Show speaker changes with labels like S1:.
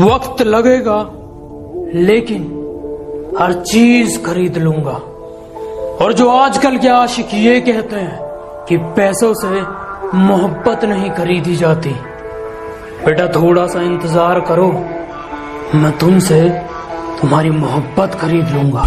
S1: वक्त लगेगा। लेकिन हर चीज़ खरीद लूँगा। और जो आजकल के आशिक ये कहते हैं कि पैसों से मोहब्बत नहीं खरीदी जाती। बेटा थोड़ा सा इंतज़ार करो। मैं तुमसे तुम्हारी मोहब्बत खरीद लूँगा।